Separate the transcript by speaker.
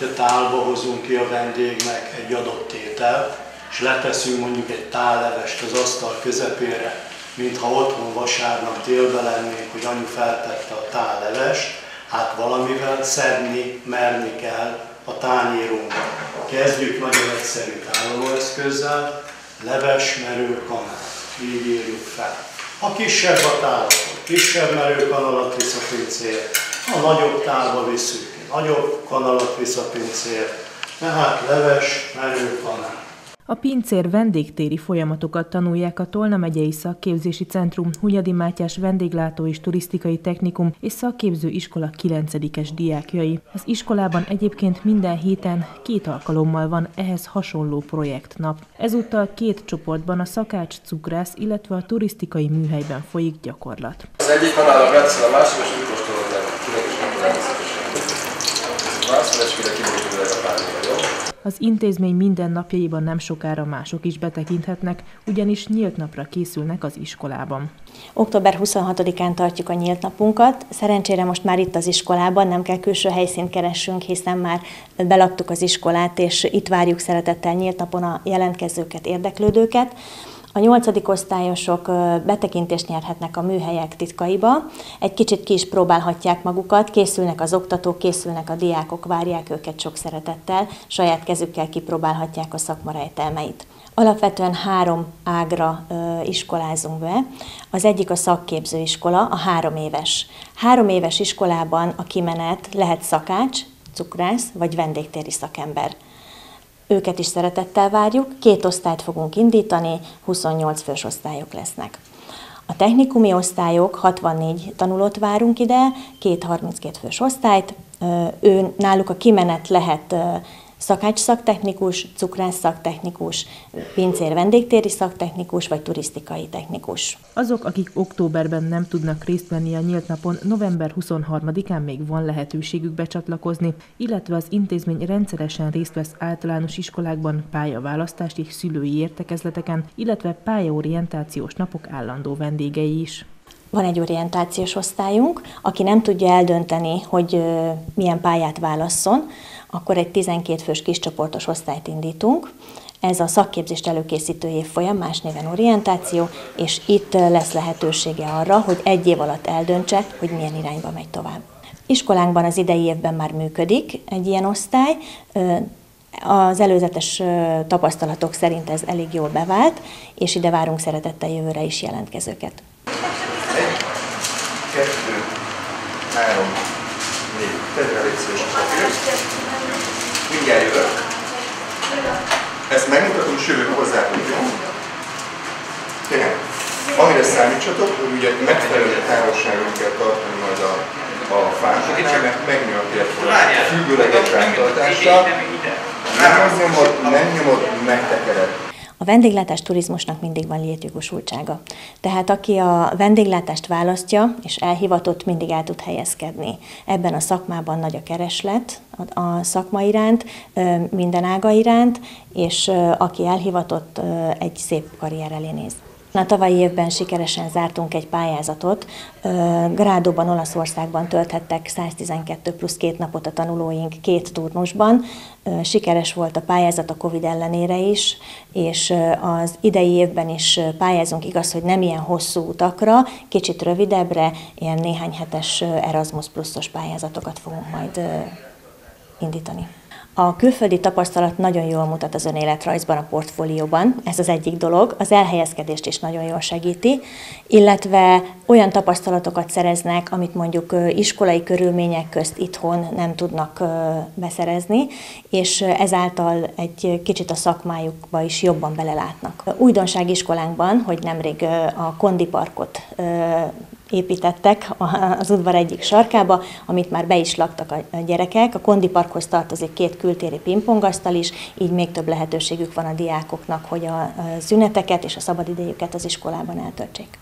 Speaker 1: A tálba hozunk ki a vendégnek egy adott ételt, és leteszünk mondjuk egy tállevest az asztal közepére, mintha otthon vasárnap délbe lennénk, hogy anyu feltette a tállevest, hát valamivel szedni, merni kell a tányérunkba. Kezdjük nagyon egyszerű tálolóeszközzel, leves, merő kanál. Így írjuk fel. Ha kisebb a tál, kisebb merő kanalat visz a pincér. Ha nagyobb tálba visszük, nagyobb kanalat visz a pincér. Tehát leves, merő kanál.
Speaker 2: A pincér vendégtéri folyamatokat tanulják a Tolna megyei szakképzési centrum, Hunyadi Mátyás vendéglátó és turisztikai technikum és szakképző iskola 9-es diákjai. Az iskolában egyébként minden héten két alkalommal van ehhez hasonló projektnap. Ezúttal két csoportban a szakács cukrász, illetve a turisztikai műhelyben folyik gyakorlat.
Speaker 3: Az egyik kanál a a másik és kiborítólag a?
Speaker 2: Az intézmény mindennapjaiban nem sokára mások is betekinthetnek, ugyanis nyílt napra készülnek az iskolában.
Speaker 4: Október 26-án tartjuk a nyílt napunkat. Szerencsére most már itt az iskolában nem kell külső helyszínt keressünk, hiszen már belaktuk az iskolát, és itt várjuk szeretettel nyílt napon a jelentkezőket, érdeklődőket. A nyolcadik osztályosok betekintést nyerhetnek a műhelyek titkaiba, egy kicsit ki is próbálhatják magukat, készülnek az oktatók, készülnek a diákok, várják őket sok szeretettel, saját kezükkel kipróbálhatják a szakmarejtelmeit. Alapvetően három ágra ö, iskolázunk be. Az egyik a szakképzőiskola, a három éves. Három éves iskolában a kimenet lehet szakács, cukrász vagy vendégtéri szakember. Őket is szeretettel várjuk, két osztályt fogunk indítani, 28 fős osztályok lesznek. A technikumi osztályok 64 tanulót várunk ide, két 32 fős osztályt. Ő, náluk a kimenet lehet szakács szaktechnikus, cukrász szaktechnikus, pincér vendégtéri szaktechnikus vagy turisztikai technikus.
Speaker 2: Azok, akik októberben nem tudnak részt venni a nyílt napon, november 23-án még van lehetőségük becsatlakozni, illetve az intézmény rendszeresen részt vesz általános iskolákban pályaválasztási szülői értekezleteken, illetve pályaorientációs napok állandó vendégei is.
Speaker 4: Van egy orientációs osztályunk, aki nem tudja eldönteni, hogy milyen pályát válasszon, akkor egy 12 fős kiscsoportos osztályt indítunk. Ez a szakképzést előkészítő évfolyam, más néven orientáció, és itt lesz lehetősége arra, hogy egy év alatt eldöntse, hogy milyen irányba megy tovább. Iskolánkban az idei évben már működik egy ilyen osztály, az előzetes tapasztalatok szerint ez elég jól bevált, és ide várunk szeretettel jövőre is jelentkezőket.
Speaker 3: Három, négy. Tedd elég szívesen Mindjárt jövök. Ezt megmutatom, és jövök hozzátok, jó? Tényleg. Amire számítsatok, hogy ugye megfelelő távolságon kell tartani majd a, a fáknál, mert megnő a térfolyam. Függőleges rántartással. Nem nyomod, nem nyomod, megtekered.
Speaker 4: A vendéglátás turizmusnak mindig van létjogosultsága. Tehát aki a vendéglátást választja és elhivatott, mindig el tud helyezkedni. Ebben a szakmában nagy a kereslet a szakma iránt, minden ága iránt, és aki elhivatott, egy szép karrier elé néz. A tavalyi évben sikeresen zártunk egy pályázatot. Grádóban, Olaszországban tölthettek 112 plusz két napot a tanulóink két turnusban. Sikeres volt a pályázat a Covid ellenére is, és az idei évben is pályázunk, igaz, hogy nem ilyen hosszú utakra, kicsit rövidebbre, ilyen néhány hetes Erasmus pluszos pályázatokat fogunk majd indítani. A külföldi tapasztalat nagyon jól mutat az önéletrajzban, a portfólióban, ez az egyik dolog, az elhelyezkedést is nagyon jól segíti, illetve olyan tapasztalatokat szereznek, amit mondjuk iskolai körülmények közt itthon nem tudnak beszerezni, és ezáltal egy kicsit a szakmájukba is jobban belelátnak. Újdonság iskolánkban, hogy nemrég a kondiparkot építettek az udvar egyik sarkába, amit már be is laktak a gyerekek. A kondiparkhoz tartozik két kültéri pingpongasztal is, így még több lehetőségük van a diákoknak, hogy a szüneteket és a szabadidejüket az iskolában eltöltsék.